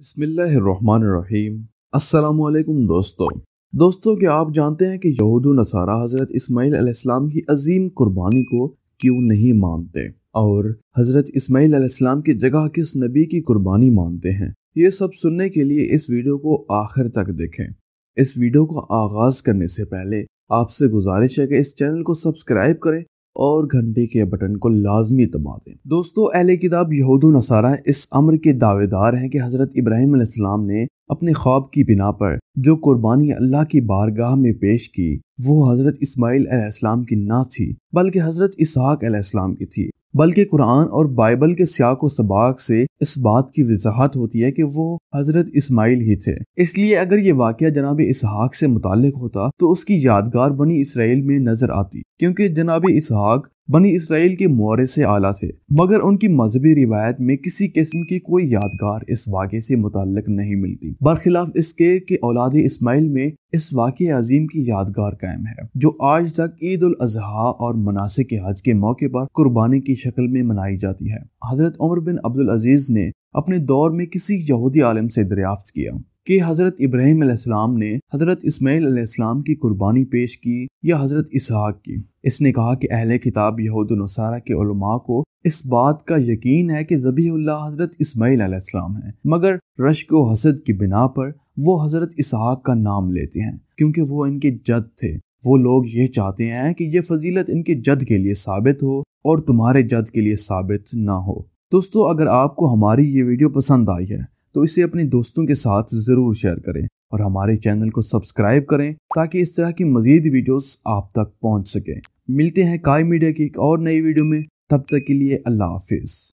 بسم اللہ الرحمن الرحیم۔ السلام علیکم دوستو۔ دوستو، کیا آپ جانتے ہیں کہ یہود و نصارہ حضرت اسماعیل علیہ السلام کی عظیم قربانی کو کیوں نہیں مانتے؟ اور حضرت اسماعیل علیہ السلام کی جگہ کس نبی کی قربانی مانتے ہیں؟ یہ سب سننے کے لیے اس ویڈیو کو آخر تک دیکھیں۔ اس ویڈیو کو آغاز کرنے سے پہلے آپ سے گزارش ہے کہ اس چینل کو سبسکرائب کریں اور گھنٹے کے بٹن کو لازمی دبا دیں۔ دوستو، اہل کتاب یہود و نصارہ اس امر کے دعوے دار ہیں کہ حضرت ابراہیم علیہ السلام نے اپنے خواب کی بنا پر جو قربانی اللہ کی بارگاہ میں پیش کی، وہ حضرت اسماعیل علیہ السلام کی نہ تھی، بلکہ حضرت اسحاق علیہ السلام کی تھی۔ بلکہ قرآن اور بائبل کے سیاق و سباق سے اس بات کی وضاحت ہوتی ہے کہ وہ حضرت اسماعیل ہی تھے۔ اس لیے اگر یہ واقعہ جناب اسحاق سے متعلق ہوتا تو اس کی یادگار بنی اسرائیل میں نظر آتی، کیونکہ جناب اسحاق بنی اسرائیل کے مورے سے اعلیٰ تھے، مگر ان کی مذہبی روایت میں کسی قسم کی کوئی یادگار اس واقعے سے متعلق نہیں ملتی۔ برخلاف اس کے کہ اولاد اسماعیل میں اس واقع عظیم کی یادگار قائم ہے، جو آج تک عید الاضحیٰ اور مناسب کے حج کے موقع پر قربانی کی شکل میں منائی جاتی ہے۔ حضرت عمر بن عبدالعزیز نے اپنے دور میں کسی یہودی عالم سے دریافت کیا۔ کہ حضرت ابراہیم علیہ السلام نے حضرت اسماعیل علیہ السلام کی قربانی پیش کی یا حضرت اسحاق کی۔ اس نے کہا کہ اہل کتاب یہود نصارہ کے علماء کو اس بات کا یقین ہے کہ ذبی اللہ حضرت اسماعیل علیہ السلام ہے مگر رشک و حسد کی بنا پر وہ حضرت اسحاق کا نام لیتے ہیں، کیونکہ وہ ان کے جد تھے۔ وہ لوگ یہ چاہتے ہیں کہ یہ فضیلت ان کے جد کے لیے ثابت ہو اور تمہارے جد کے لیے ثابت نہ ہو۔ دوستو، اگر آپ کو ہماری یہ ویڈیو پسند آئی ہے تو اسے اپنے دوستوں کے ساتھ ضرور شیئر کریں اور ہمارے چینل کو سبسکرائب کریں تاکہ اس طرح کی مزید ویڈیوز آپ تک پہنچ سکیں۔ ملتے ہیں کائی میڈیا کی ایک اور نئی ویڈیو میں۔ تب تک کے لیے اللہ حافظ۔